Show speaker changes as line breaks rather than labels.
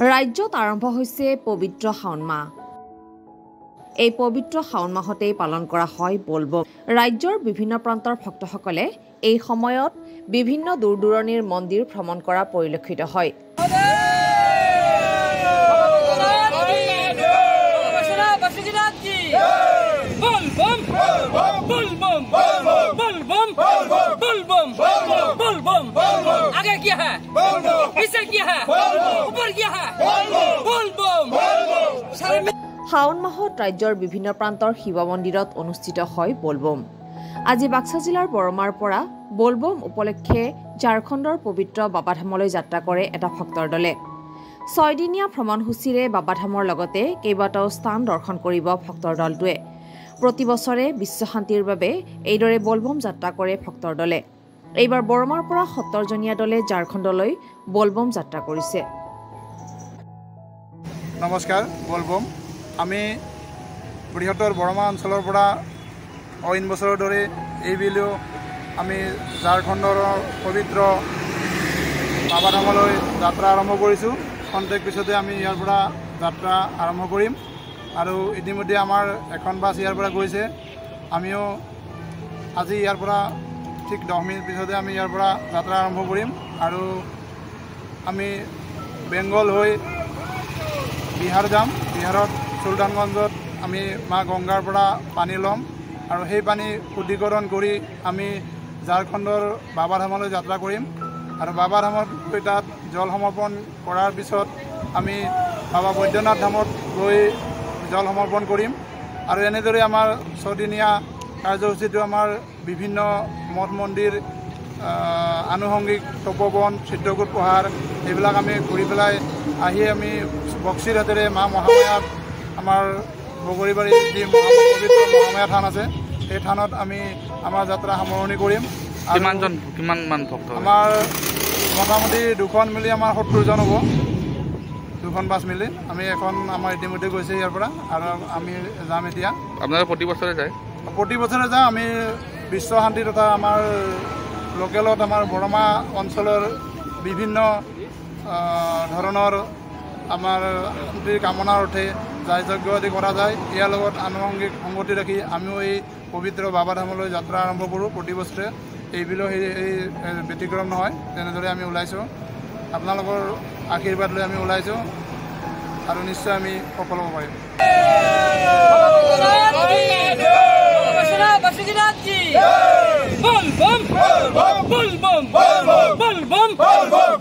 ৰাজ্যত আৰম্ভ হৈছে পবিত্ৰ শাওণ মাহ এই পবিত্ৰ শাওণ মাহতেই পালন কৰা হয় বলবম ৰাজ্যৰ বিভিন্ন প্ৰান্তৰ ভক্তসকলে এই সময়ত বিভিন্ন দূৰ দূৰণিৰ মন্দিৰ ভ্ৰমণ কৰা পৰিলক্ষিত হয়
आगे क्या है पीछे क्या है ऊपर क्या है बोल बम सारे में
শাওণ মাহত ৰাজ্যৰ বিভিন্ন প্ৰান্তৰ শিৱ মন্দিৰত অনুষ্ঠিত হয় বলবম আজি বাক্সা জিলাৰ বৰমাৰ পৰা বলবম উপলক্ষে ঝাৰখণ্ডৰ পবিত্ৰ বাবাধামলৈ যাত্ৰা কৰে এটা ভক্তৰ দলে ছয়দিনীয়া ভ্ৰমণসূচীৰে বাবাধামৰ লগতে কেইবাটাও স্থান দৰ্শন কৰিব ভক্তৰ দলটোৱে প্ৰতি বছৰে বিশ্ব শান্তিৰ বাবে এইদৰে বলবম যাত্ৰা কৰে ভক্তৰ দলে এইবাৰ বৰমাৰ পৰা সত্তৰজনীয়া দলে ঝাৰখণ্ডলৈ বলবম যাত্ৰা কৰিছে।
নমস্কাৰ বলবম। আমি বৃহত্তৰ বৰমা অঞ্চলৰ পৰা অইন বছৰৰ দৰে এইবেলিও আমি ঝাৰখণ্ডৰ পবিত্ৰ বাবাধামলৈ যাত্ৰা আৰম্ভ কৰিছোঁ। খন্তেক পিছতে আমি ইয়াৰ পৰা যাত্ৰা আৰম্ভ কৰিম। আৰু ইতিমধ্যে আমাৰ এখন বাছ ইয়াৰ পৰা গৈছে। আমিও আজি ইয়াৰ পৰা ঠিক দহ মিনিট পিছতে আমি ইয়াৰ পৰা যাত্ৰা আৰম্ভ কৰিম আৰু আমি বেংগল হৈ বিহাৰ যাম। বিহাৰত চুলতানগঞ্জত আমি মা গংগাৰ পৰা পানী ল'ম আৰু সেই পানী শুদ্ধিকৰণ কৰি আমি ঝাৰখণ্ডৰ বাবাধামলৈ যাত্ৰা কৰিম আৰু বাবাধামত গৈ তাত জল সমৰ্পণ কৰাৰ পিছত আমি বাবা বৈদ্যনাথ ধামত গৈ জল সমৰ্পণ কৰিম আৰু এনেদৰে আমাৰ ছদিনীয়া কাৰ্যসূচীটো আমাৰ বিভিন্ন মঠ মন্দিৰ আনুষংগিক তপবন চিত্ৰকূট পাহাৰ এইবিলাক আমি ঘূৰি পেলাই আহি আমি বক্সিৰ হাতেৰে মা মহামায়াত আমাৰ বগৰীবাৰীত যি পবিত্ৰ মহামায়া থান আছে সেই থানত আমি আমাৰ যাত্ৰা সামৰণি কৰিম।
কিমানজন কিমান মান ভক্ত?
আমাৰ মোটামুটি দুখন মিলি আমাৰ সত্তৰজন হ'ব। দুখন বাছ মিলি। আমি এখন আমাৰ ইতিমধ্যে গৈছে ইয়াৰ পৰা আৰু আমি যাম এতিয়া।
আপোনালোকে প্ৰতি বছৰে যায়?
প্ৰতি বছৰে যাওঁ আমি বিশ্ব শান্তি তথা আমাৰ লোকেলত আমাৰ বৰমা অঞ্চলৰ বিভিন্ন ধৰণৰ আমাৰ শান্তিৰ কামনাৰ অৰ্থে যাই যজ্ঞ আদি কৰা যায়। ইয়াৰ লগত আনুষংগিক সংগতি ৰাখি আমিও এই পবিত্ৰ বাবাধামলৈ যাত্ৰা আৰম্ভ কৰোঁ প্ৰতি বছৰে। এইবিলো সেই এই ব্যতিক্ৰম নহয় তেনেদৰে আমি ওলাইছোঁ। আপোনালোকৰ আশীৰ্বাদ লৈ আমি ওলাইছোঁ আৰু নিশ্চয় আমি সফল হ'ব পাৰিম।
Ball, Ball, Ball, Ball, Ball, Ball,